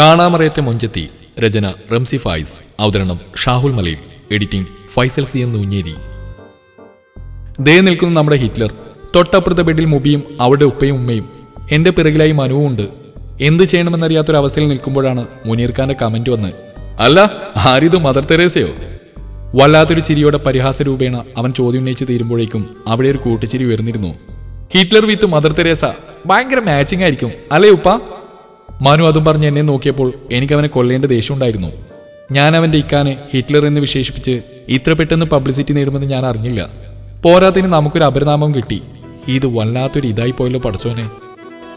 കാണാമറയത്തെ മൊഞ്ചത്തി രചന റംസി ഫായിസ് അവതരണം Shahul Malayil. Editing Faisal C N Noonjeri. ദേ നിൽക്കുന്ന നമ്മുടെ ഹിറ്റ്ലർ. തൊട്ടപ്പുറത്തെ ബെഡിൽ മുബിയും അവളുടെ ഉപ്പയും ഉമ്മയും. എന്റെ പിറകിലായി മനുവും ഉണ്ട്. എന്ത് ചെയ്യണമെന്നറിയാത്തൊരവസ്ഥയിൽ നിൽക്കുമ്പോഴാണ് മുനീർ ഖാന്റെ കമന്റ് വന്ന് അല്ല ആരിത് മദർ തെരേസയോ? വല്ലാത്തൊരു ചിരിയോടെ പരിഹാസ രൂപേണ അവൻ ചോദ്യം ഉന്നയിച്ച് തീരുമ്പോഴേക്കും അവിടെ ഒരു കൂട്ടിച്ചിരി ഉയർന്നിരുന്നു. ഹിറ്റ്ലർ വിത്ത് മദർ തെരേസ ഭയങ്കര മാച്ചിങ് ആയിരിക്കും. അല്ലേ ഉപ്പ? മനു അതും പറഞ്ഞ് എന്നെ നോക്കിയപ്പോൾ എനിക്ക് അവനെ കൊല്ലേണ്ട ദേഷ്യമുണ്ടായിരുന്നു. ഞാൻ അവന്റെ ഇക്കാനെ ഹിറ്റ്ലർ എന്ന് വിശേഷിപ്പിച്ച് ഇത്ര പെട്ടെന്ന് പബ്ലിസിറ്റി നേടുമെന്ന് ഞാൻ അറിഞ്ഞില്ല. പോരാത്തിന് നമുക്കൊരു അപരനാമം കിട്ടി. ഇത് വല്ലാത്തൊരു ഇതായി പോയല്ലോ പഠിച്ചോനെ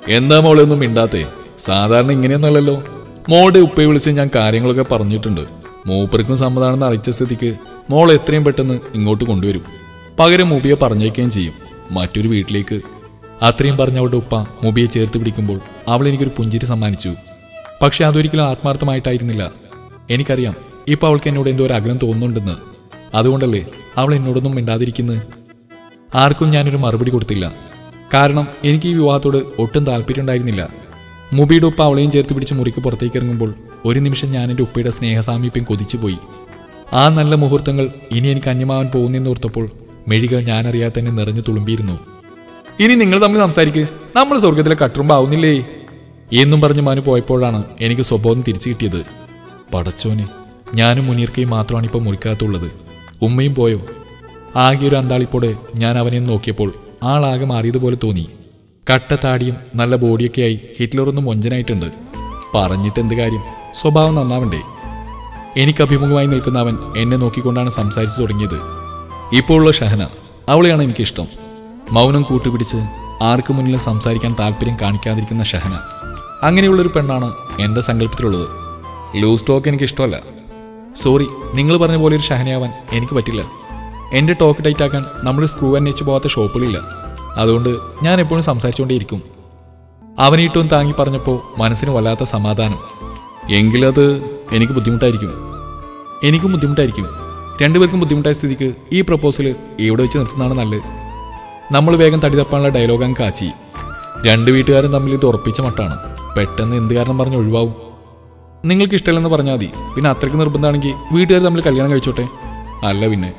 എന്താ മോളൊന്നും മിണ്ടാത്തേ? സാധാരണ ഇങ്ങനെയൊന്നുമല്ലല്ലോ. മോളുടെ ഉപ്പയെ വിളിച്ച് ഞാൻ കാര്യങ്ങളൊക്കെ പറഞ്ഞിട്ടുണ്ട്. മൂപ്പർക്കും സമ്മതാണെന്ന് അറിയിച്ച സ്ഥിതിക്ക് മോൾ എത്രയും പെട്ടെന്ന് ഇങ്ങോട്ട് കൊണ്ടുവരും. പകരം മൂപ്പിയെ പറഞ്ഞേക്കുകയും ചെയ്യും. മറ്റൊരു വീട്ടിലേക്ക് അത്രയും പറഞ്ഞ അവളുടെ ഉപ്പ മുബിയെ ചേർത്ത് പിടിക്കുമ്പോൾ അവൾ എനിക്കൊരു പുഞ്ചിരി സമ്മാനിച്ചു. പക്ഷെ അതൊരിക്കലും ആത്മാർത്ഥമായിട്ടായിരുന്നില്ല. എനിക്കറിയാം ഇപ്പൊ അവൾക്ക് എന്നോട് എന്തോ ഒരു അകലം തോന്നുന്നുണ്ടെന്ന്. അതുകൊണ്ടല്ലേ അവൾ എന്നോടൊന്നും മിണ്ടാതിരിക്കുന്നത് ആർക്കും ഞാനൊരു മറുപടി കൊടുത്തില്ല. കാരണം എനിക്ക് ഈ വിവാഹത്തോട് ഒട്ടും താല്പര്യം ഉണ്ടായിരുന്നില്ല മുബിയുടെ ഉപ്പ അവളെയും ചേർത്ത് പിടിച്ച് മുറിക്ക് പുറത്തേക്ക് ഇറങ്ങുമ്പോൾ ഒരു നിമിഷം ഞാൻ എന്റെ ഉപ്പയുടെ സ്നേഹസാമീപ്യം കൊതിച്ചുപോയി. ആ നല്ല മുഹൂർത്തങ്ങൾ ഇനി എനിക്ക് അന്യമാവാൻ പോകുന്നെന്നോർത്തപ്പോൾ മെഴികൾ ഞാനറിയാതെ തന്നെ നിറഞ്ഞു തുളുമ്പിയിരുന്നു. ഇനി നിങ്ങൾ തമ്മിൽ സംസാരിക്ക്. നമ്മൾ സ്വർഗത്തിലെ കട്ടുറുമ്പാവുന്നില്ലേ? എന്നും പറഞ്ഞ് മനു പോയപ്പോഴാണ് എനിക്ക് സ്വബോധം തിരിച്ചു കിട്ടിയത്. പടച്ചോന് ഞാനും മുനീർക്കയും മാത്രമാണ് ഇപ്പോൾ മുറിക്കാത്തുള്ളത് ഉമ്മയും പോയോ? ആകെ ഒരു അന്താളിപ്പോടെ ഞാൻ അവനെ നോക്കിയപ്പോൾ ആളാകെ മാറിയതുപോലെ തോന്നി. കട്ട താടിയും നല്ല ബോഡിയൊക്കെയായി ഹിറ്റ്ലറൊന്നും വഞ്ചനായിട്ടുണ്ട് പറഞ്ഞിട്ട് എന്ത് കാര്യം? സ്വഭാവം നന്നാവണ്ടേ? എനിക്ക് അഭിമുഖമായി നിൽക്കുന്ന അവൻ എന്നെ നോക്കിക്കൊണ്ടാണ് സംസാരിച്ചു തുടങ്ങിയത്. ഇപ്പോഴുള്ള ഷഹന അവളെയാണ് എനിക്കിഷ്ടം. മൗനം കൂട്ടുപിടിച്ച് ആർക്ക് മുന്നിൽ സംസാരിക്കാൻ താല്പര്യം കാണിക്കാതിരിക്കുന്ന ഷഹന. അങ്ങനെയുള്ളൊരു പെണ്ണാണ് എന്റെ സങ്കല്പത്തിലുള്ളത്. ലൂസ് ടോക്ക് എനിക്ക് ഇഷ്ടമല്ല സോറി നിങ്ങൾ പറഞ്ഞ പോലെ ഒരു ഷഹനയാവാൻ എനിക്ക് പറ്റില്ല. എന്റെ ടോക്ക് ടൈറ്റ് ആക്കാൻ നമ്മൾ സ്ക്രൂ അന്വേഷിച്ച് പോകാത്ത ഷോപ്പുകളില്ല. അതുകൊണ്ട് ഞാൻ എപ്പോഴും സംസാരിച്ചുകൊണ്ടേയിരിക്കും. അവനീട്ടും താങ്ങി പറഞ്ഞപ്പോൾ മനസ്സിന് വല്ലാത്ത സമാധാനം. എങ്കിലത് എനിക്ക് ബുദ്ധിമുട്ടായിരിക്കും. എനിക്കും ബുദ്ധിമുട്ടായിരിക്കും. രണ്ടുപേർക്കും ബുദ്ധിമുട്ടായ സ്ഥിതിക്ക് ഈ പ്രപ്പോസൽ ഇവിടെ വെച്ച് നിർത്തുന്നതാണ് നല്ലത്. നമ്മൾ വേഗം തടി തപ്പാനുള്ള ഡയലോഗ് അങ്ങ് കാച്ചി. രണ്ട് വീട്ടുകാരും തമ്മിൽ ഇത് ഉറപ്പിച്ച മട്ടാണ്. പെട്ടെന്ന് എന്ത് കാരണം പറഞ്ഞ് ഒഴിവാവും? നിങ്ങൾക്ക് ഇഷ്ടമല്ലെന്ന് പറഞ്ഞാൽ മതി. പിന്നെ അത്രയ്ക്ക് നിർബന്ധമാണെങ്കിൽ വീട്ടുകാർ തമ്മിൽ കല്യാണം കഴിച്ചോട്ടെ? അല്ല പിന്നെ.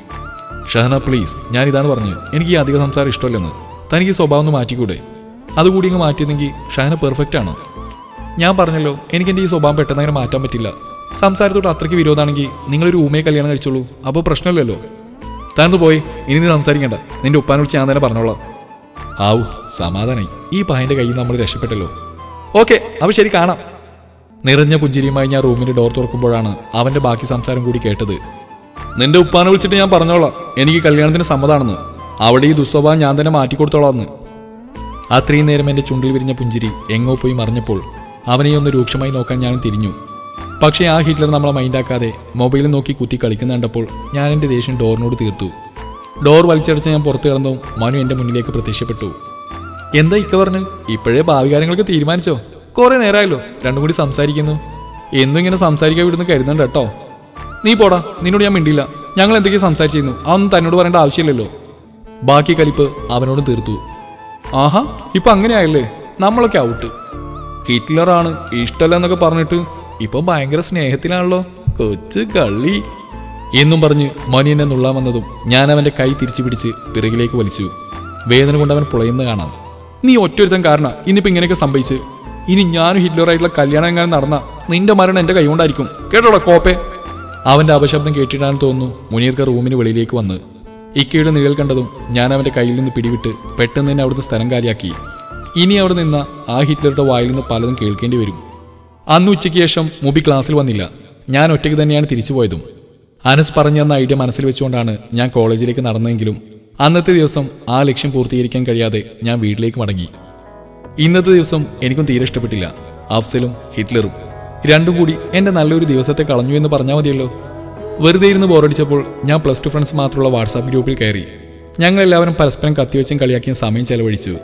ഷഹന പ്ലീസ് ഞാൻ ഇതാണ് പറഞ്ഞത്. എനിക്ക് ഈ അധിക സംസാരം ഇഷ്ടമല്ലെന്ന്. തനിക്ക് സ്വഭാവം ഒന്ന് മാറ്റിക്കൂടെ? അതുകൂടി ഇങ്ങ് മാറ്റിയതെങ്കിൽ ഷഹന പെർഫെക്റ്റ് ആണ്? ഞാൻ പറഞ്ഞല്ലോ എനിക്ക് എന്റെ ഈ സ്വഭാവം പെട്ടെന്ന് അങ്ങനെ മാറ്റാൻ പറ്റില്ല. സംസാരത്തോട് അത്രയ്ക്ക് വിരോധമാണെങ്കിൽ നിങ്ങളൊരു ഊമയെ കല്യാണം കഴിച്ചോളൂ. അപ്പോൾ പ്രശ്നമില്ലല്ലോ. താനൊന്ന് പോയി. ഇനി നീ സംസാരിക്കണ്ട. നിന്റെ ഉപ്പാനെ വിളിച്ച് ഞാൻ തന്നെ പറഞ്ഞോളാം. ആവു സമാധാനായി. ഈ പായന്റെ കയ്യിൽ നമ്മൾ രക്ഷപ്പെട്ടല്ലോ. ഓക്കെ അവ ശരി കാണാം. നിറഞ്ഞ പുഞ്ചിരിയുമായി ഞാൻ റൂമിന്റെ ഡോർ തുറക്കുമ്പോഴാണ് അവന്റെ ബാക്കി സംസാരം കൂടി കേട്ടത്. നിന്റെ ഉപ്പാനെ വിളിച്ചിട്ട് ഞാൻ പറഞ്ഞോളാം. എനിക്ക് കല്യാണത്തിന് സമ്മതാണെന്ന്. അവിടെ ഈ ദുസ്വഭാവം ഞാൻ തന്നെ മാറ്റിക്കൊടുത്തോളാന്ന്. അത്രയും നേരം എന്റെ ചുണ്ടിൽ വിരിഞ്ഞ പുഞ്ചിരി എങ്ങോ പോയി മറിഞ്ഞപ്പോൾ അവനെ ഒന്ന് രൂക്ഷമായി നോക്കാൻ ഞാൻ തിരിഞ്ഞു. പക്ഷേ ആ ഹിറ്റ്ലർ നമ്മളെ മൈൻഡാക്കാതെ മൊബൈൽ നോക്കി കുത്തി കളിക്കുന്ന കണ്ടപ്പോൾ ഞാൻ എന്റെ ദേഷ്യം ഡോറിനോട് തീർത്തു. ഡോർ വലിച്ചടച്ച് ഞാൻ പുറത്തു കിടന്നു മനു എന്റെ മുന്നിലേക്ക് പ്രത്യക്ഷപ്പെട്ടു. എന്താ ഇക്ക പറഞ്ഞു? ഇപ്പോഴേ ഭാവി കാര്യങ്ങളൊക്കെ തീരുമാനിച്ചോ? കുറേ നേരമായല്ലോ രണ്ടും കൂടി സംസാരിക്കുന്നു. എന്നും ഇങ്ങനെ സംസാരിക്കാൻ വിടുന്നു കരുതുന്നുണ്ട് കേട്ടോ. നീ പോടാ നിന്നോട് ഞാൻ മിണ്ടില്ല ഞങ്ങൾ എന്തൊക്കെയോ സംസാരിച്ചിരുന്നു. അതൊന്നും തന്നോട് പറയേണ്ട ആവശ്യമില്ലല്ലോ. ബാക്കി കലിപ്പ് അവനോട് തീർത്തു. ആഹാ ഇപ്പം അങ്ങനെയായല്ലേ? നമ്മളൊക്കെ ഔട്ട്. ഹിറ്റ്ലറാണ് ഇഷ്ടമല്ല എന്നൊക്കെ പറഞ്ഞിട്ട് ഇപ്പൊ ഭയങ്കര സ്നേഹത്തിലാണല്ലോ. കൊച്ചു കള്ളി. എന്നും പറഞ്ഞ് എന്നെ നുള്ളാൻ വന്നതും ഞാൻ അവന്റെ കൈ തിരിച്ചു പിടിച്ച് പിറകിലേക്ക് വലിച്ചു. വേദന കൊണ്ട് അവൻ പുളയുന്ന കാണാം. നീ ഒറ്റൊരുത്തൻ കാരണ ഇന്നിപ്പോൾ ഇങ്ങനെയൊക്കെ സംഭവിച്ച്. ഇനി ഞാനും ഹിറ്റ്ലറായിട്ടുള്ള കല്യാണം എങ്ങനെ നടന്ന നിന്റെ മരണം എന്റെ കൈ കൊണ്ടായിരിക്കും കേട്ടോടാ കോപ്പെ? അവന്റെ അപശബ്ദം കേട്ടിട്ടാണെന്ന് തോന്നുന്നു മുനീർക്ക റൂമിന് വെളിയിലേക്ക് വന്ന്. ഇക്കയുടെ നിഴൽ കണ്ടതും ഞാൻ അവന്റെ കയ്യിൽ നിന്ന് പിടിവിട്ട് പെട്ടെന്ന് തന്നെ അവിടുന്ന് സ്ഥലം കാലിയാക്കി. ഇനി അവിടെ നിന്ന ആ ഹിറ്റ്ലറുടെ വായിൽ നിന്ന് പലതും കേൾക്കേണ്ടി വരും. അന്ന് ഉച്ചയ്ക്ക് ശേഷം മുബി ക്ലാസ്സിൽ വന്നില്ല. ഞാൻ ഒറ്റയ്ക്ക് തന്നെയാണ് തിരിച്ചു പോയതും. അനസ് പറഞ്ഞു തന്ന ഐഡിയ മനസ്സിൽ വെച്ചുകൊണ്ടാണ് ഞാൻ കോളേജിലേക്ക് നടന്നെങ്കിലും അന്നത്തെ ദിവസം ആ ലക്ഷ്യം പൂർത്തീകരിക്കാൻ കഴിയാതെ ഞാൻ വീട്ടിലേക്ക് മടങ്ങി. ഇന്നത്തെ ദിവസം എനിക്കും തീരെ ഇഷ്ടപ്പെട്ടില്ല. അഫ്സലും ഹിറ്റ്ലറും. രണ്ടും കൂടി എന്റെ നല്ലൊരു ദിവസത്തെ കളഞ്ഞു എന്ന് പറഞ്ഞാൽ മതിയല്ലോ. വെറുതെ ഇരുന്ന് ബോറടിച്ചപ്പോൾ ഞാൻ പ്ലസ് ടു ഫ്രണ്ട്സ് മാത്രമുള്ള വാട്സാപ്പ് ഗ്രൂപ്പിൽ കയറി. ഞങ്ങളെല്ലാവരും പരസ്പരം കത്തിവെച്ചും കളിയാക്കിയും സമയം ചെലവഴിച്ചു.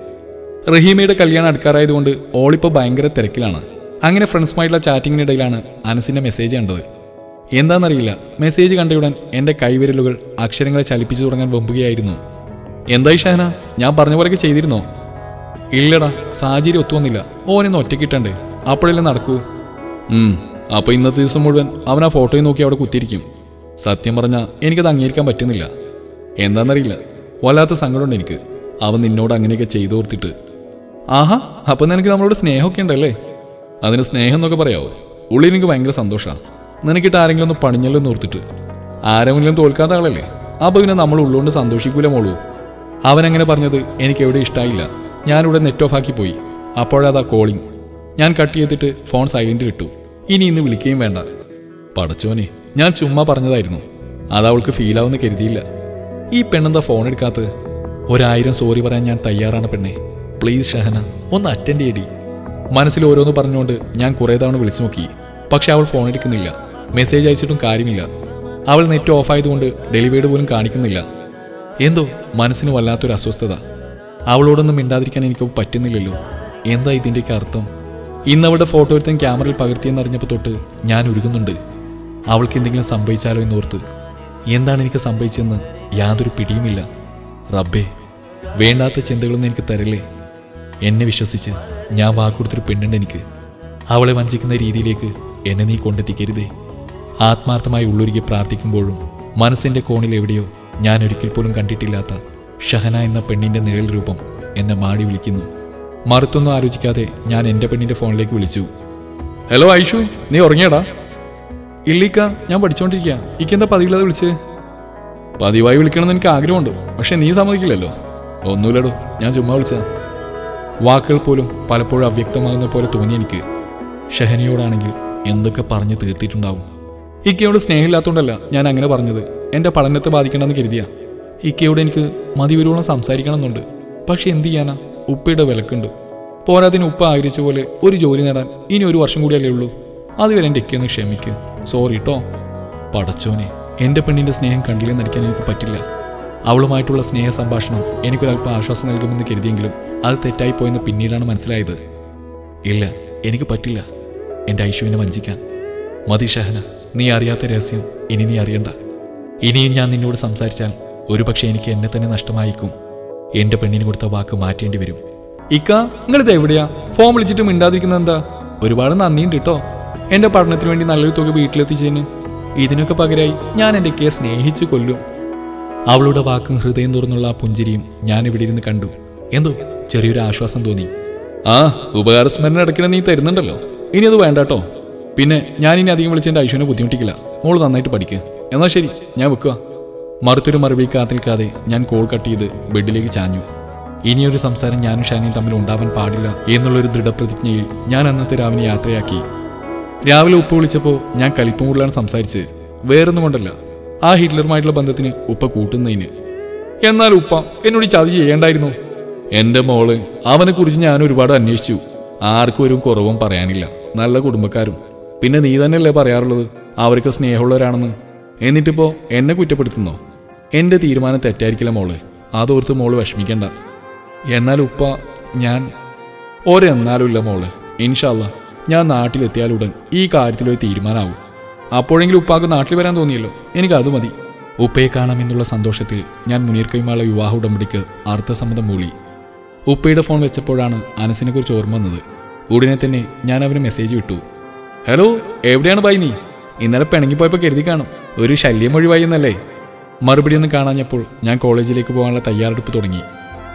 റഹീമയുടെ കല്യാണം അടുക്കാറായതുകൊണ്ട് ഓളിപ്പോൾ ഭയങ്കര തിരക്കിലാണ്. അങ്ങനെ ഫ്രണ്ട്സുമായിട്ടുള്ള ചാറ്റിങ്ങിനിടയിലാണ് അനസിന്റെ മെസ്സേജ് കണ്ടത്. എന്താണെന്നറിയില്ല. മെസ്സേജ് കണ്ടയുടൻ എന്റെ കൈവിരലുകൾ അക്ഷരങ്ങളെ ചലിപ്പിച്ചു തുടങ്ങാൻ വെമ്പുകയായിരുന്നു. എന്തായി ഷഹന? ഞാൻ പറഞ്ഞ പോലെയൊക്കെ ചെയ്തിരുന്നോ? ഇല്ലടാ സാഹചര്യം ഒത്തുവന്നില്ല ഓനിന്ന് ഒറ്റക്കിട്ടണ്ടേ അപ്പോഴല്ലേ നടക്കൂ. അപ്പോൾ ഇന്നത്തെ ദിവസം മുഴുവൻ അവൻ ആ ഫോട്ടോയിൽ നോക്കി അവിടെ കുത്തിയിരിക്കും. സത്യം പറഞ്ഞാൽ എനിക്കത് അംഗീകരിക്കാൻ പറ്റുന്നില്ല. എന്താണെന്നറിയില്ല. വല്ലാത്ത സങ്കടമുണ്ട് എനിക്ക്. അവൻ നിന്നോട് അങ്ങനെയൊക്കെ ചെയ്തു ഓർത്തിട്ട് ആഹാ അപ്പം നിനക്ക് നമ്മളോട് സ്നേഹമൊക്കെ ഉണ്ടല്ലേ? അതിന് സ്നേഹം എന്നൊക്കെ പറയാവോ? ഉള്ളിൽ എനിക്ക് ഭയങ്കര സന്തോഷമാണ് നിനക്കിട്ട് ആരെങ്കിലും ഒന്ന് പണിഞ്ഞല്ലോ എന്ന് ഓർത്തിട്ട്. ആരെങ്കിലും തോൽക്കാത്ത ആളല്ലേ? അപ്പൊ പിന്നെ നമ്മൾ ഉള്ളുകൊണ്ട് സന്തോഷിക്കൂല മോളൂ. അവൻ അങ്ങനെ പറഞ്ഞത് എനിക്ക് എവിടെ ഇഷ്ടമായില്ല ഞാനിവിടെ നെറ്റ് ഓഫ് ആക്കി പോയി. അപ്പോഴതാ കോളിംഗ് ഞാൻ കട്ട് ചെയ്തിട്ട് ഫോൺ സൈലന്റിൽ ഇട്ടു. ഇനി ഇന്ന് വിളിക്കുകയും വേണ്ട. പടച്ചോനെ ഞാൻ ചുമ്മാ പറഞ്ഞതായിരുന്നു. അത് അവൾക്ക് ഫീലാവുന്ന കരുതിയില്ല. ഈ പെണ്ണെന്താ ഫോൺ എടുക്കാത്തത്? ഒരായിരം സോറി പറയാൻ ഞാൻ തയ്യാറാണ് പെണ്ണെ. പ്ലീസ് ഷഹന ഒന്ന് അറ്റൻഡ് ചെയ്യടി. മനസ്സിൽ ഓരോന്ന് പറഞ്ഞുകൊണ്ട് ഞാൻ കുറേ തവണ വിളിച്ചു നോക്കി. പക്ഷെ അവൾ ഫോൺ എടുക്കുന്നില്ല. മെസ്സേജ് അയച്ചിട്ടും കാര്യമില്ല. അവൾ നെറ്റ് ഓഫ് ആയതുകൊണ്ട് ഡെലിവേഡ് പോലും കാണിക്കുന്നില്ല. എന്തോ മനസ്സിന് വല്ലാത്തൊരു അസ്വസ്ഥത. അവളോടൊന്നും മിണ്ടാതിരിക്കാൻ എനിക്ക് പറ്റുന്നില്ലല്ലോ. എന്താ ഇതിന്റെയൊക്കെ അർത്ഥം? ഇന്ന് അവളുടെ ഫോട്ടോ ഒരുത്തൻ ക്യാമറയിൽ പകർത്തിയെന്നറിഞ്ഞപ്പോൾ തൊട്ട് ഞാൻ ഉരുകുന്നുണ്ട്. അവൾക്ക് എന്തെങ്കിലും സംഭവിച്ചാലോ എന്നോർത്ത്. എന്താണ് എനിക്ക് സംഭവിച്ചതെന്ന് യാതൊരു പിടിയുമില്ല. റബ്ബേ വേണ്ടാത്ത ചിന്തകളൊന്നും എനിക്ക് തരില്ലേ? എന്നെ വിശ്വസിച്ച് ഞാൻ വാക്കുകൊടുത്തൊരു പെണ്ണുണ്ട് എനിക്ക്. അവളെ വഞ്ചിക്കുന്ന രീതിയിലേക്ക് എന്നെ നീ കൊണ്ടെത്തിക്കരുതേ. ആത്മാർത്ഥമായി ഉള്ളൊരുക്കി പ്രാർത്ഥിക്കുമ്പോഴും മനസ്സിന്റെ കോണിൽ എവിടെയോ ഞാൻ ഒരിക്കൽ പോലും കണ്ടിട്ടില്ലാത്ത ഷഹന എന്ന പെണ്ണിന്റെ നിഴൽ രൂപം എന്നെ മാടി വിളിക്കുന്നു. മറുത്തൊന്നും ആലോചിക്കാതെ ഞാൻ എന്റെ പെണ്ണിന്റെ ഫോണിലേക്ക് വിളിച്ചു. ഹലോ ഐഷു നീ ഉറങ്ങിയടാ? ഇല്ലിക്ക ഞാൻ പഠിച്ചുകൊണ്ടിരിക്കുക ഇക്കെന്താ പതിവില്ലാതെ വിളിച്ചത് പതിവായി വിളിക്കണമെന്ന് എനിക്ക് ആഗ്രഹമുണ്ട് പക്ഷേ നീ സമ്മതിക്കില്ലല്ലോ. ഒന്നുമില്ലടോ ഞാൻ ചുമ്മാ വിളിച്ച വാക്കുകൾ പോലും പലപ്പോഴും അവ്യക്തമാകുന്ന പോലെ തോന്നി എനിക്ക്. ഷെഹനയോടാണെങ്കിൽ എന്തൊക്കെ പറഞ്ഞ് തീർത്തിട്ടുണ്ടാവും? ഇക്കയോട് സ്നേഹമില്ലാത്തതുകൊണ്ടല്ല ഞാൻ അങ്ങനെ പറഞ്ഞത്. എന്റെ പഠനത്തെ ബാധിക്കണമെന്ന് കരുതിയ. ഇക്കയോട് എനിക്ക് മതിവരോളം സംസാരിക്കണമെന്നുണ്ട്. പക്ഷെ എന്ത് ചെയ്യാനാ? ഉപ്പയുടെ വിലക്കുണ്ട്. പോരാതിന് ഉപ്പ ആഗ്രഹിച്ച പോലെ ഒരു ജോലി നേടാൻ ഇനി ഒരു വർഷം കൂടിയല്ലേ ഉള്ളൂ. അതുവരെ എന്റെ ഇക്കയൊന്ന് ക്ഷമിക്ക്. സോറി കേട്ടോ പടച്ചോനെ എന്റെ പെണ്ണിന്റെ സ്നേഹം കണ്ടില്ലെന്ന് നടിക്കാൻ എനിക്ക് പറ്റില്ല. അവളുമായിട്ടുള്ള സ്നേഹ സംഭാഷണം എനിക്കൊരല്പം ആശ്വാസം നൽകുമെന്ന് കരുതിയെങ്കിലും അത് തെറ്റായി പോയെന്ന് പിന്നീടാണ് മനസ്സിലായത്. ഇല്ല എനിക്ക് പറ്റില്ല. എന്റെ ഐശുവിനെ വഞ്ചിക്കാൻ. മതി ഷഹന നീ അറിയാത്ത രഹസ്യം. ഇനി നീ അറിയണ്ട. ഇനിയും ഞാൻ നിന്നോട് സംസാരിച്ചാൽ ഒരുപക്ഷെ എനിക്ക് എന്നെ തന്നെ നഷ്ടമായിക്കും. എന്റെ പെണ്ണിന് കൊടുത്ത വാക്ക് മാറ്റേണ്ടി വരും. ഇക്ക നിങ്ങളിത് എവിടെയാ? ഫോൺ വിളിച്ചിട്ട് മിണ്ടാതിരിക്കുന്നത് എന്താ? ഒരുപാട് നന്ദിയുണ്ട് കേട്ടോ എന്റെ പഠനത്തിന് വേണ്ടി നല്ലൊരു തുക വീട്ടിലെത്തിച്ചതിന്. ഇതിനൊക്കെ പകരമായി ഞാൻ എന്റെ കേസ് സ്നേഹിച്ചു കൊല്ലും. അവളുടെ വാക്കും ഹൃദയം തുറന്നുള്ള ആ പുഞ്ചിരിയും ഞാൻ ഇവിടെ ഇരുന്ന് കണ്ടു. എന്തോ? ചെറിയൊരു ആശ്വാസം തോന്നി. ആ ഉപകാരസ്മരണ ഇടയ്ക്കിടെ നീ തരുന്നുണ്ടല്ലോ. ഇനി അത് വേണ്ട കേട്ടോ പിന്നെ ഞാൻ ഇനി അധികം വിളിച്ച് എന്റെ ഐശ്വനെ ബുദ്ധിമുട്ടിക്കില്ല. മോൾ നന്നായിട്ട് പഠിക്കുക എന്നാൽ ശരി ഞാൻ വെക്കുക മറുത്തൊരു മറുപടി കാത്തിൽക്കാതെ ഞാൻ കോൾ കട്ട് ചെയ്ത് ബെഡിലേക്ക് ചാഞ്ഞു. ഇനിയൊരു സംസാരം ഞാനും ഷാനിയും തമ്മിൽ ഉണ്ടാവാൻ പാടില്ല എന്നുള്ളൊരു ദൃഢപ്രതിജ്ഞയിൽ ഞാൻ അന്നത്തെ രാവിലെ യാത്രയാക്കി. രാവിലെ ഉപ്പ് വിളിച്ചപ്പോൾ ഞാൻ കലിപ്പം കൂടുതലാണ് സംസാരിച്ച് വേറൊന്നും കൊണ്ടല്ല. ആ ഹിറ്റ്ലറുമായിട്ടുള്ള ബന്ധത്തിന് ഉപ്പ കൂട്ടുന്നതിന്. എന്നാൽ ഉപ്പ എന്നോട് ചതി ചെയ്യേണ്ടായിരുന്നു. എന്റെ മോൾ അവനെ കുറിച്ച് ഞാൻ ഒരുപാട് അന്വേഷിച്ചു. ആർക്കും ഒരു കുറവും പറയാനില്ല. നല്ല കുടുംബക്കാരും. പിന്നെ നീ തന്നെയല്ലേ പറയാറുള്ളത്? അവർക്ക് സ്നേഹമുള്ളവരാണെന്ന്. എന്നിട്ടിപ്പോ എന്നെ കുറ്റപ്പെടുത്തുന്നോ? എന്റെ തീരുമാനം തെറ്റായിരിക്കില്ല മോൾ. അതോർത്ത് മോൾ വിഷമിക്കണ്ട. എന്നാൽ ഉപ്പ ഞാൻ ഒരെന്നാലും ഇല്ല മോൾ ഇൻഷാല്ല ഞാൻ നാട്ടിലെത്തിയാലുടൻ ഈ കാര്യത്തിലൊരു തീരുമാനമാവും അപ്പോഴെങ്കിലും ഉപ്പാക്ക് നാട്ടിൽ വരാൻ തോന്നിയല്ലോ. എനിക്ക് അത് മതി. ഉപ്പയെ കാണാമെന്നുള്ള സന്തോഷത്തിൽ ഞാൻ മുനീർ കൈമാള വിവാഹ ഉടമ്പടിക്ക് അർത്ഥസമ്മതം മൂളി. ഉപ്പയുടെ ഫോൺ വെച്ചപ്പോഴാണ് അനസിനെ കുറിച്ച് ഓർമ്മ വന്നത്. ഉടനെ തന്നെ ഞാൻ അവന് മെസ്സേജ് വിട്ടു ഹലോ എവിടെയാണ് ബൈ നീ ഇന്നലെ പിണങ്ങിപ്പോയപ്പോൾ കരുതി കാണും. ഒരു ശല്യം ഒഴിവായി എന്നല്ലേ? മറുപടി ഒന്ന് കാണാഞ്ഞപ്പോൾ ഞാൻ കോളേജിലേക്ക് പോകാനുള്ള തയ്യാറെടുപ്പ് തുടങ്ങി.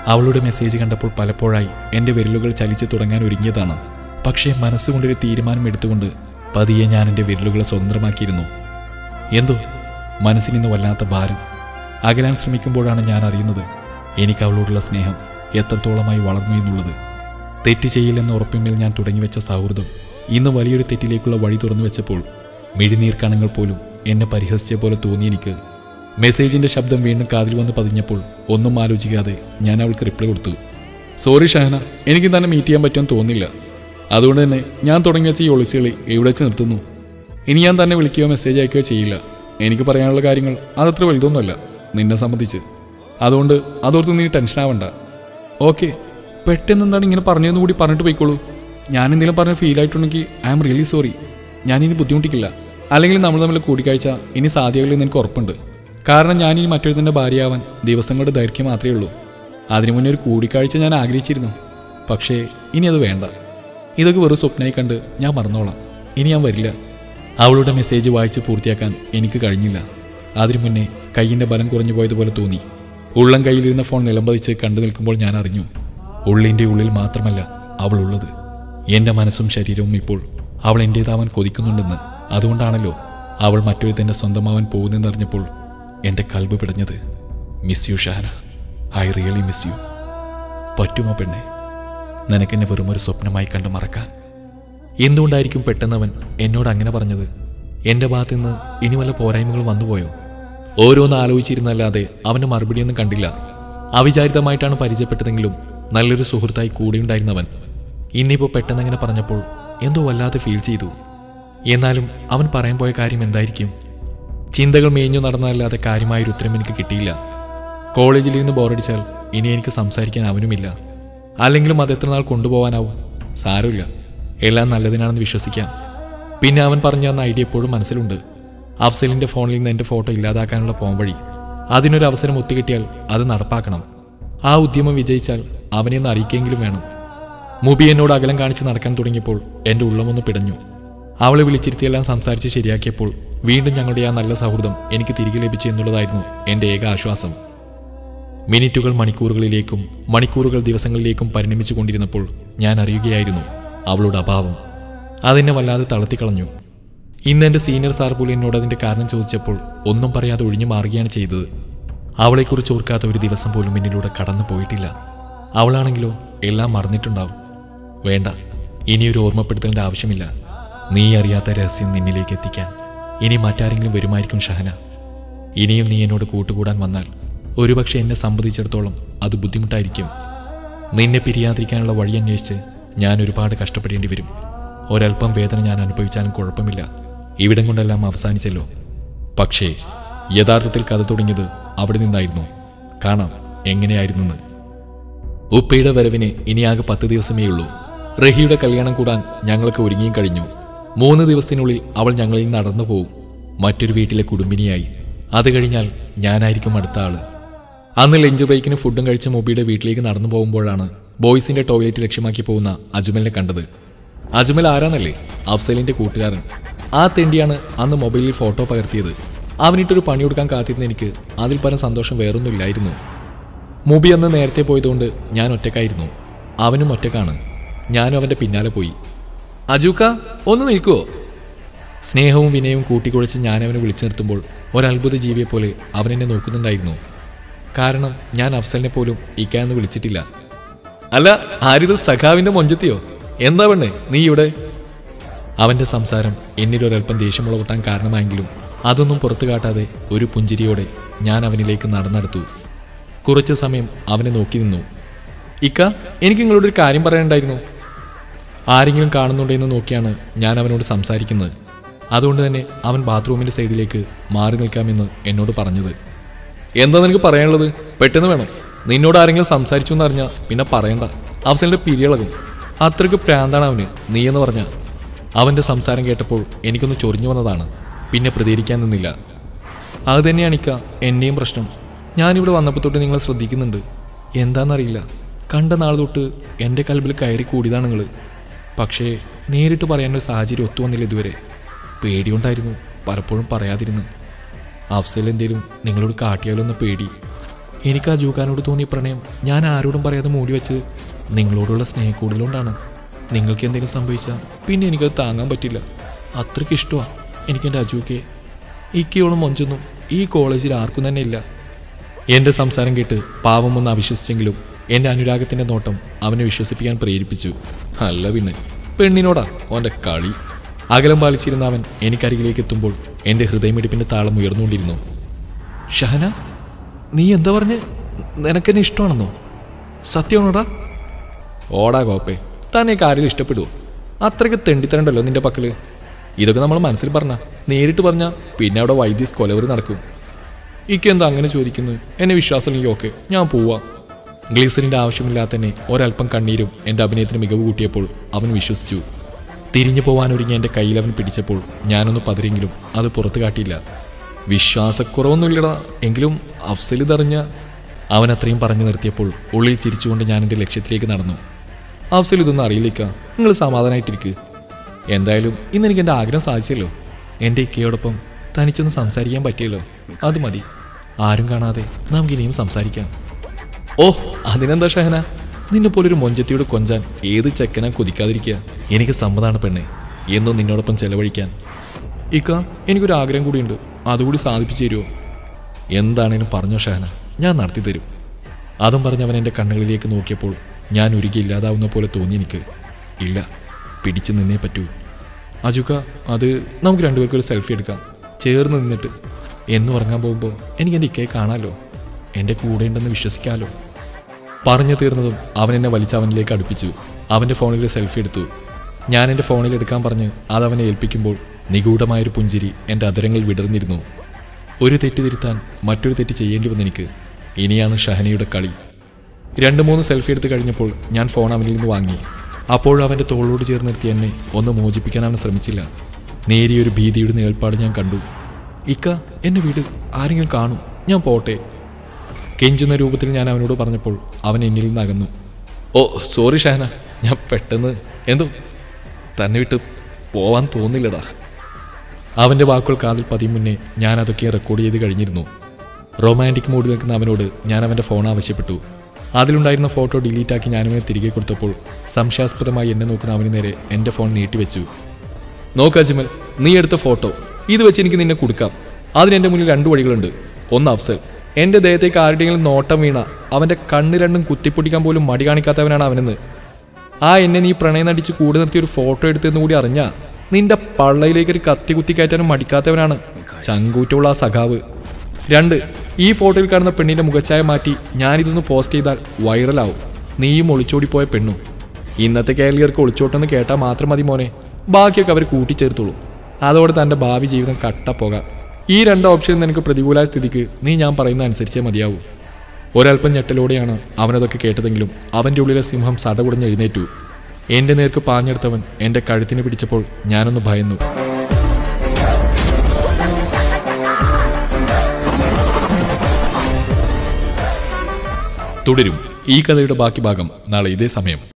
അവളുടെ മെസ്സേജ് കണ്ടപ്പോൾ പലപ്പോഴായി എന്റെ വിരലുകൾ ചലിച്ച് തുടങ്ങാൻ ഒരുങ്ങിയതാണ്. പക്ഷേ മനസ്സുകൊണ്ടൊരു തീരുമാനം എടുത്തുകൊണ്ട് പതിയെ ഞാൻ എന്റെ വിരലുകളെ സ്വതന്ത്രമാക്കിയിരുന്നു. എന്തോ? മനസ്സിനിന്ന് വല്ലാത്ത ഭാരം. അകലാൻ ശ്രമിക്കുമ്പോഴാണ് ഞാൻ അറിയുന്നത് എനിക്ക് അവളോടുള്ള സ്നേഹം. എത്രത്തോളമായി വളർന്നു എന്നുള്ളത്. തെറ്റ് ചെയ്യില്ലെന്ന ഉറപ്പിന്മേൽ ഞാൻ തുടങ്ങിവെച്ച സൗഹൃദം ഇന്ന് വലിയൊരു തെറ്റിലേക്കുള്ള വഴി തുറന്നു വെച്ചപ്പോൾ മിഴിനീർ കണങ്ങൾ പോലും എന്നെ പരിഹസിച്ച പോലെ തോന്നി എനിക്ക്. മെസ്സേജിന്റെ ശബ്ദം വീണ്ടും കാതിൽ വന്ന് പതിഞ്ഞപ്പോൾ ഒന്നും ആലോചിക്കാതെ ഞാൻ അവൾക്ക് റിപ്ലൈ കൊടുത്തു. സോറി ഷഹന. എനിക്ക് തന്നെ മീറ്റ് ചെയ്യാൻ പറ്റുമെന്ന് തോന്നില്ല. അതുകൊണ്ട് തന്നെ ഞാൻ തുടങ്ങി വെച്ച ഈ ഒളിച്ചുകളി എവിടെ വെച്ച് നിർത്തുന്നു? ഇനി ഞാൻ തന്നെ വിളിക്കുകയോ മെസ്സേജ് അയക്കുകയോ ചെയ്യില്ല. എനിക്ക് പറയാനുള്ള കാര്യങ്ങൾ അതത്ര വലുതൊന്നുമല്ല നിന്നെ സംബന്ധിച്ച്. അതുകൊണ്ട് അതോർത്ത് നീ ടെൻഷൻ ആവണ്ട. ഓക്കെ പെട്ടെന്ന് എന്താണ് ഇങ്ങനെ പറഞ്ഞതെന്ന് കൂടി പറഞ്ഞിട്ട് പോയിക്കോളൂ. ഞാൻ എന്തെങ്കിലും പറഞ്ഞ ഫീൽ ആയിട്ടുണ്ടെങ്കിൽ ഐ ആം റിയലി സോറി ഞാൻ ഇനി ബുദ്ധിമുട്ടിക്കില്ല. അല്ലെങ്കിൽ നമ്മൾ തമ്മിൽ കൂടിക്കാഴ്ച ഇനി സാധ്യതകളില്ലെന്ന് എനിക്ക് ഉറപ്പുണ്ട്. കാരണം ഞാൻ ഞാനിനി മറ്റൊരുത്തന്റെ ഭാര്യയാവാൻ ദിവസങ്ങളുടെ ദൈർഘ്യം മാത്രമേ ഉള്ളൂ. അതിനു മുന്നേ ഒരു കൂടിക്കാഴ്ച ഞാൻ ആഗ്രഹിച്ചിരുന്നു. പക്ഷേ ഇനി അത് വേണ്ട. ഇതൊക്കെ വെറും സ്വപ്നമായി കണ്ട് ഞാൻ മറന്നോളാം. ഇനി ഞാൻ വരില്ല. അവളുടെ മെസ്സേജ് വായിച്ച് പൂർത്തിയാക്കാൻ എനിക്ക് കഴിഞ്ഞില്ല. അതിനു മുന്നേ കയ്യിന്റെ ബലം കുറഞ്ഞു പോയതുപോലെ തോന്നി. ഉള്ളം കയ്യിലിരുന്ന ഫോൺ നിലംപതിച്ച് കണ്ടു നിൽക്കുമ്പോൾ ഞാൻ അറിഞ്ഞു ഉള്ളിന്റെ ഉള്ളിൽ മാത്രമല്ല അവൾ ഉള്ളത് എന്റെ മനസ്സും ശരീരവും ഇപ്പോൾ അവൾ എന്റേതാവാൻ കൊതിക്കുന്നുണ്ടെന്ന്. അതുകൊണ്ടാണല്ലോ അവൾ മറ്റൊരു തന്നെ സ്വന്തമാവൻ പോകുന്നതെന്നറിഞ്ഞപ്പോൾ എന്റെ കൽബ് പിടഞ്ഞത്. Miss you Shana I really miss you പറ്റുമോ പെണ്ണെ? നിനക്കെന്നെ വെറും ഒരു സ്വപ്നമായി കണ്ട് മറക്കാൻ. എന്തുകൊണ്ടായിരിക്കും പെട്ടെന്നവൻ എന്നോട് അങ്ങനെ പറഞ്ഞത്? എന്റെ ഭാഗത്തുനിന്ന് ഇനി വല്ല പോരായ്മകൾ വന്നുപോയോ? ഓരോന്ന് ആലോചിച്ചിരുന്നല്ലാതെ അവന്റെ മറുപടിയൊന്നും കണ്ടില്ല. അവിചാരിതമായിട്ടാണ് പരിചയപ്പെട്ടതെങ്കിലും നല്ലൊരു സുഹൃത്തായി കൂടെയുണ്ടായിരുന്നവൻ. ഇന്നിപ്പോൾ പെട്ടെന്നങ്ങനെ പറഞ്ഞപ്പോൾ എന്തോ വല്ലാതെ ഫീൽ ചെയ്തു. എന്നാലും അവൻ പറയാൻ പോയ കാര്യം എന്തായിരിക്കും? ചിന്തകൾ മേഞ്ഞു നടന്നതല്ലാതെ കാര്യമായൊരു ഉത്തരം എനിക്ക് കിട്ടിയില്ല. കോളേജിൽ നിന്ന് ബോറടിച്ചാൽ ഇനി എനിക്ക് സംസാരിക്കാൻ അവനുമില്ല. അല്ലെങ്കിലും അത് എത്ര നാൾ കൊണ്ടുപോകാനാവും സാരമില്ല. എല്ലാം നല്ലതിനാണെന്ന് വിശ്വസിക്കാം. പിന്നെ അവൻ പറഞ്ഞ തന്ന ഐഡിയ എപ്പോഴും മനസ്സിലുണ്ട്. അഫ്സലിന്റെ ഫോണിൽ നിന്ന് എന്റെ ഫോട്ടോ ഇല്ലാതാക്കാനുള്ള പോംവഴി അതിനൊരു അവസരം ഒത്തുകിട്ടിയാൽ അത് നടപ്പാക്കണം. ആ ഉദ്യമം വിജയിച്ചാൽ അവനെ ഒന്ന് അറിയിക്കെങ്കിലും വേണം. മുബി എന്നോട് അകലം കാണിച്ച് നടക്കാൻ തുടങ്ങിയപ്പോൾ എന്റെ ഉള്ളമൊന്ന് പിടഞ്ഞു. അവളെ വിളിച്ചിരുത്തിയെല്ലാം സംസാരിച്ച് ശരിയാക്കിയപ്പോൾ വീണ്ടും ഞങ്ങളുടെ ആ നല്ല സൗഹൃദം എനിക്ക് തിരികെ ലഭിച്ചു എന്നുള്ളതായിരുന്നു എന്റെ ഏക ആശ്വാസം. മിനിറ്റുകൾ മണിക്കൂറുകളിലേക്കും മണിക്കൂറുകൾ ദിവസങ്ങളിലേക്കും പരിണമിച്ചു കൊണ്ടിരുന്നപ്പോൾ ഞാൻ അറിയുകയായിരുന്നു അവളുടെ അഭാവം. അതെന്നെ വല്ലാതെ തളർത്തിക്കളഞ്ഞു. ഇന്ന് എന്റെ സീനിയർ സാർ പോലും എന്നോട് അതിന്റെ കാരണം ചോദിച്ചപ്പോൾ ഒന്നും പറയാതെ ഒഴിഞ്ഞു മാറുകയാണ് ചെയ്തത്. അവളെക്കുറിച്ച് ഓർക്കാത്ത ഒരു ദിവസം പോലും എന്നിലൂടെ കടന്നു പോയിട്ടില്ല. അവളാണെങ്കിലോ എല്ലാം മറന്നിട്ടുണ്ടാവും. വേണ്ട ഇനിയൊരു ഓർമ്മപ്പെടുത്തലിന്റെ ആവശ്യമില്ല. നീ അറിയാത്ത രഹസ്യം നിന്നിലേക്ക് എത്തിക്കാൻ ഇനി മറ്റാരെങ്കിലും വരുമായിരിക്കും ഷഹന. ഇനിയും നീ എന്നോട് കൂട്ടുകൂടാൻ വന്നാൽ ഒരുപക്ഷെ എന്നെ സംബന്ധിച്ചിടത്തോളം അത് ബുദ്ധിമുട്ടായിരിക്കും. നിന്നെ പിരിയാതിരിക്കാനുള്ള വഴി അന്വേഷിച്ച് ഞാൻ ഒരുപാട് കഷ്ടപ്പെടേണ്ടി വരും. ഒരൽപ്പം വേദന ഞാൻ അനുഭവിച്ചാലും കുഴപ്പമില്ല. ഇവിടം കൊണ്ടെല്ലാം അവസാനിച്ചല്ലോ. പക്ഷേ യഥാർത്ഥത്തിൽ കഥ തുടങ്ങിയത് അവിടെ നിന്നായിരുന്നു. കാണാം എങ്ങനെയായിരുന്നു ഉപ്പയുടെ വരവിന് ഇനിയാകെ പത്ത് ദിവസമേ ഉള്ളൂ. റഹിയുടെ കല്യാണം കൂടാൻ ഞങ്ങൾക്ക് ഒരുങ്ങിയും കഴിഞ്ഞു. മൂന്ന് ദിവസത്തിനുള്ളിൽ അവൾ ഞങ്ങളിൽ നടന്നു പോവും. മറ്റൊരു വീട്ടിലെ കുടുംബിനിയായി. അത് കഴിഞ്ഞാൽ ഞാനായിരിക്കും അടുത്ത ആൾ. അന്ന് ലഞ്ച് ബ്രേക്കിന് ഫുഡും കഴിച്ച് മൊബിയുടെ വീട്ടിലേക്ക് നടന്നു പോകുമ്പോഴാണ് ബോയ്സിന്റെ ടോയ്ലറ്റ് ലക്ഷ്യമാക്കി പോകുന്ന അജ്മലിനെ കണ്ടത്. അജ്മൽ ആരാന്നല്ലേ? അഫ്സലിന്റെ കൂട്ടുകാരൻ. ആ തെണ്ടിയാണ് അന്ന് മൊബൈലിൽ ഫോട്ടോ പകർത്തിയത്. അവനിട്ടൊരു പണി കൊടുക്കാൻ കാത്തിരുന്ന എനിക്ക് അതിൽ പരം സന്തോഷം വേറൊന്നുമില്ലായിരുന്നു. മുബി അന്ന് നേരത്തെ പോയതുകൊണ്ട് ഞാൻ ഒറ്റക്കായിരുന്നു. അവനും ഒറ്റക്കാണ്. ഞാനും അവന്റെ പിന്നാലെ പോയി. അജൂക്ക ഒന്ന് നിൽക്കുവോ സ്നേഹവും വിനയവും കൂട്ടിക്കുഴച്ച് ഞാനവനെ വിളിച്ചു നിർത്തുമ്പോൾ ഒരത്ഭുത ജീവിയെ പോലെ അവൻ എന്നെ നോക്കുന്നുണ്ടായിരുന്നു. കാരണം ഞാൻ അഫ്സലിനെ പോലും ഇക്കാന്ന് വിളിച്ചിട്ടില്ല. അല്ല ആരിത് സഖാവിന്റെ മൊഞ്ചത്തിയോ? എന്താ പെണ്ണേ നീ ഇവിടെ? അവന്റെ സംസാരം എന്നിലൊരൽപ്പം ദേഷ്യമുളകൂട്ടാൻ കാരണമായെങ്കിലും അതൊന്നും പുറത്തു കാട്ടാതെ ഒരു പുഞ്ചിരിയോടെ ഞാൻ അവനിലേക്ക് നടന്നെടുത്തു. കുറച്ച് സമയം അവനെ നോക്കി നിന്നു. ഇക്ക എനിക്ക് നിങ്ങളോടൊരു കാര്യം പറയാനുണ്ടായിരുന്നു ആരെങ്കിലും കാണുന്നുണ്ടോ എന്ന് നോക്കിയാണ് ഞാൻ അവനോട് സംസാരിക്കുന്നത്. അതുകൊണ്ട് തന്നെ അവൻ ബാത്റൂമിന്റെ സൈഡിലേക്ക് മാറി നിൽക്കാമെന്ന് എന്നോട് പറഞ്ഞത്. എന്താ നിനക്ക് പറയാനുള്ളത്? പെട്ടെന്ന് വേണം. നിന്നോട് ആരെങ്കിലും സംസാരിച്ചു എന്നറിഞ്ഞാൽ പിന്നെ പറയണ്ട. അവസാനം പിരിയളകും. അത്രയ്ക്ക് പ്രാന്താണ് അവന്. നീ എന്ന് പറഞ്ഞ അവന്റെ സംസാരം കേട്ടപ്പോൾ എനിക്കൊന്ന് ചൊറിഞ്ഞു വന്നതാണ്. പിന്നെ പ്രതികരിക്കാൻ നിന്നില്ല. അത് തന്നെയാണ് ഇക്ക എന്റെയും പ്രശ്നം. ഞാനിവിടെ വന്നപ്പോൾ തൊട്ട് നിങ്ങളെ ശ്രദ്ധിക്കുന്നുണ്ട്. എന്താണെന്നറിയില്ല കണ്ട നാൾ തൊട്ട് എന്റെ കൽബിൽ കയറി കൂടിയതാണ് നിങ്ങൾ പക്ഷേ നേരിട്ട് പറയാനൊരു സാഹചര്യം ഒത്തു വന്നില്ല ഇതുവരെ. പേടിയുണ്ടായിരുന്നു. പലപ്പോഴും പറയാതിരുന്നു. അഫ്സൽ എന്തേലും നിങ്ങളോട് കാട്ടിയാലോ എന്ന് പേടി. എനിക്ക് ആ ജൂക്കാനോട് തോന്നിയ പ്രണയം ഞാൻ ആരോടും പറയാതെ മൂടി വെച്ച് നിങ്ങളോടുള്ള സ്നേഹക്കൂടുതലുകൊണ്ടാണ് നിങ്ങൾക്ക് എന്തെങ്കിലും സംഭവിച്ചാൽ പിന്നെ എനിക്കത് താങ്ങാൻ പറ്റില്ല. അത്രയ്ക്ക് ഇഷ്ടമാണ് എനിക്ക് എന്റെ അജൂക്കെ ഇക്കയോളം മൊഞ്ചൊന്നും ഈ കോളേജിൽ ആർക്കും തന്നെ ഇല്ല. എന്റെ സംസാരം കേട്ട് പാവം ഒന്ന് അവിശ്വസിച്ചെങ്കിലും എന്റെ അനുരാഗത്തിന്റെ നോട്ടം അവനെ വിശ്വസിപ്പിക്കാൻ പ്രേരിപ്പിച്ചു. അല്ല പിന്നെ പെണ്ണിനോടാ ഓന്റെ കളി. അകലം പാലിച്ചിരുന്ന അവൻ എനിക്കരികിലേക്ക് എത്തുമ്പോൾ എന്റെ ഹൃദയമിടിപ്പിന്റെ താളം ഉയർന്നുകൊണ്ടിരുന്നു. ഷഹന നീ എന്താ പറഞ്ഞ്? നിനക്കെന്നെ ഇഷ്ടമാണെന്നോ? സത്യമാണോടാ ഓടാ കോപ്പേ തന്നെ കാര്യം ഇഷ്ടപ്പെടുവോ? അത്രയ്ക്ക് തെണ്ടിത്തരണ്ടല്ലോ നിന്റെ പക്കൽ. ഇതൊക്കെ നമ്മൾ മനസ്സിൽ പറഞ്ഞ നേരിട്ട് പറഞ്ഞാൽ പിന്നെ അവിടെ വൈദ്യസ് കൊലവറി നടക്കും. ഇക്കെന്താ അങ്ങനെ ചോദിക്കുന്നു? എന്നെ വിശ്വാസമില്ലെങ്കിൽ ഓക്കെ ഞാൻ പോവാ. ഗ്ലീസറിന്റെ ആവശ്യമില്ലാത്ത തന്നെ ഒരല്പം കണ്ണീരും എന്റെ അഭിനയത്തിന് മികവ് കൂട്ടിയപ്പോൾ അവൻ വിശ്വസിച്ചു. തിരിഞ്ഞു പോവാനൊരുങ്ങിയ എന്റെ കയ്യിൽ അവൻ പിടിച്ചപ്പോൾ ഞാനൊന്ന് പതിരെങ്കിലും അത് പുറത്തു കാട്ടിയില്ല. വിശ്വാസക്കുറവൊന്നുമില്ലടാ എങ്കിലും അഫ്സൽ ഇതറിഞ്ഞ അവൻ അത്രയും പറഞ്ഞു നിർത്തിയപ്പോൾ ഉള്ളിൽ ചിരിച്ചുകൊണ്ട് ഞാൻ എന്റെ ലക്ഷ്യത്തിലേക്ക് നടന്നു. അഫ്സൽ ഇതൊന്നും അറിയില്ലേക്ക. നിങ്ങൾ സമാധാനമായിട്ടിരിക്കുക എന്തായാലും ഇന്ന് എനിക്ക് എന്റെ ആഗ്രഹം സാധിച്ചല്ലോ. എന്റെ ഇക്കയോടൊപ്പം തനിച്ചൊന്ന് സംസാരിക്കാൻ പറ്റിയല്ലോ. അത് മതി. ആരും കാണാതെ നമുക്ക് ഇനിയും സംസാരിക്കാം. ഓ അതിനെന്താ ഷഹന? നിന്നെ പോലൊരു മൊഞ്ചത്തിയോട് കൊഞ്ചാൻ ഏത് ചെക്കനാ കൊതിക്കാതിരിക്കുക എനിക്ക് സമ്മതാണ് പെണ്ണെ. എന്നും നിന്നോടൊപ്പം ചെലവഴിക്കാൻ. ഇക്ക എനിക്കൊരു ആഗ്രഹം കൂടിയുണ്ട്. അതുകൂടി സാധിപ്പിച്ചു തരുമോ എന്താണേലും പറഞ്ഞോ ഷഹന. ഞാൻ നടത്തി തരും അതും പറഞ്ഞ് അവൻ എന്റെ കണ്ണുകളിലേക്ക് നോക്കിയപ്പോൾ ഞാൻ ഉരുകി ഇല്ലാതാവുന്ന പോലെ തോന്നി എനിക്ക്. ഇല്ല പിടിച്ചു നിന്നേ പറ്റൂ. അജുക്ക അത് നമുക്ക് രണ്ടുപേർക്കും ഒരു സെൽഫി എടുക്കാം. ചേർന്ന് നിന്നിട്ട്. എന്ന് ഉറങ്ങാൻ പോകുമ്പോൾ എനിക്ക് എന്റെ ഇക്കയെ കാണാമല്ലോ എന്റെ കൂടെ ഉണ്ടെന്ന് വിശ്വസിക്കാമല്ലോ പറഞ്ഞു തീർന്നതും അവൻ എന്നെ വലിച്ച് അവനിലേക്ക് അടുപ്പിച്ചു. അവന്റെ ഫോണിൽ ഒരു സെൽഫി എടുത്തു. ഞാൻ എന്റെ ഫോണിൽ എടുക്കാൻ പറഞ്ഞ് അത് അവനെ ഏൽപ്പിക്കുമ്പോൾ നിഗൂഢമായൊരു പുഞ്ചിരി എന്റെ അതിരങ്ങൾ വിടർന്നിരുന്നു. ഒരു തെറ്റ് തിരുത്താൻ മറ്റൊരു തെറ്റ് ചെയ്യേണ്ടി വന്നെനിക്ക് ഇനിയാണ് ഷഹനയുടെ കളി. രണ്ട് മൂന്ന് സെൽഫി എടുത്ത് കഴിഞ്ഞപ്പോൾ ഞാൻ ഫോൺ അവനിൽ നിന്ന് വാങ്ങി. അപ്പോഴും അവന്റെ തോളോട് ചേർന്ന് നിർത്തി എന്നെ ഒന്ന് മോചിപ്പിക്കാൻ അവൻ ശ്രമിച്ചില്ല നേരിയൊരു ഭീതിയുടെ നേൽപ്പാട് ഞാൻ കണ്ടു. ഇക്ക എന്നെ വീട് ആരെങ്കിലും കാണും ഞാൻ പോട്ടെ. കെഞ്ചുന്ന രൂപത്തിൽ ഞാൻ അവനോട് പറഞ്ഞപ്പോൾ അവൻ എന്നിൽ നിന്ന് അകന്നു. ഓ സോറി ഷഹന ഞാൻ പെട്ടെന്ന് എന്തോ തന്നെ വിട്ട് പോവാൻ തോന്നില്ലടാ. അവന്റെ വാക്കുകൾ കാതിൽ പതിയും മുന്നേ ഞാൻ അതൊക്കെ റെക്കോർഡ് ചെയ്ത് കഴിഞ്ഞിരുന്നു. റൊമാന്റിക് മൂഡിൽ നിൽക്കുന്ന അവനോട് ഞാൻ അവന്റെ ഫോൺ ആവശ്യപ്പെട്ടു. അതിലുണ്ടായിരുന്ന ഫോട്ടോ ഡിലീറ്റ് ആക്കി ഞാനവനെ തിരികെ കൊടുത്തപ്പോൾ സംശയാസ്പദമായി എന്നെ നോക്കുന്ന അവന് നേരെ എന്റെ ഫോൺ നീട്ടിവെച്ചു നോക്ക് അജ്മൽ നീ എടുത്ത ഫോട്ടോ ഇത് വെച്ച് എനിക്ക് നിന്നെ കൊടുക്കാം. എന്റെ മുന്നിൽ രണ്ട് വഴികളുണ്ട്. ഒന്ന് അഫ്സൽ. എന്റെ ദേഹത്തേക്ക് ആരുടെയെങ്കിലും നോട്ടം വീണ അവന്റെ കണ്ണ് രണ്ടും കുത്തിപ്പൊട്ടിക്കാൻ പോലും മടി കാണിക്കാത്തവനാണ് അവനെന്ന്. ആ എന്നെ നീ പ്രണയം നടിച്ച് കൂടെ നിർത്തി ഒരു ഫോട്ടോ എടുത്തെന്ന് കൂടി അറിഞ്ഞാ നിന്റെ പള്ളയിലേക്ക് ഒരു കത്തി കുത്തി കയറ്റാനും മടിക്കാത്തവനാണ് ചങ്കൂറ്റുള്ള ആ സഖാവ്. രണ്ട് ഈ ഫോട്ടോയിൽ കാണുന്ന പെണ്ണിന്റെ മുഖച്ഛായ മാറ്റി ഞാനിതൊന്ന് പോസ്റ്റ് ചെയ്താൽ വൈറലാവും. നീയും ഒളിച്ചോടിപ്പോയ പെണ്ണും. ഇന്നത്തെ കേരളീയർക്ക് ഒളിച്ചോട്ടെന്ന് കേട്ടാൽ മാത്രം മതി മോനെ. ബാക്കിയൊക്കെ അവർ കൂട്ടിച്ചേർത്തോളൂ. അതോടെ തന്റെ ഭാവി ജീവിതം കട്ടപ്പോക ഈ രണ്ട് ഓപ്ഷൻ നിനക്ക് പ്രതികൂലമായ സ്ഥിതിക്ക് നീ ഞാൻ പറയുന്ന അനുസരിച്ചേ മതിയാവൂ. ഒരൽപ്പം ഞെട്ടലോടെയാണ് അവനതൊക്കെ കേട്ടതെങ്കിലും അവന്റെ ഉള്ളിലെ സിംഹം സടകുടഞ്ഞ് എഴുന്നേറ്റു. എന്റെ നേർക്ക് പാഞ്ഞെടുത്തവൻ എന്റെ കഴുത്തിന് പിടിച്ചപ്പോൾ ഞാനൊന്ന് ഭയന്നു. തുടരും ഈ കഥയുടെ ബാക്കി ഭാഗം നാളെ ഇതേ സമയം.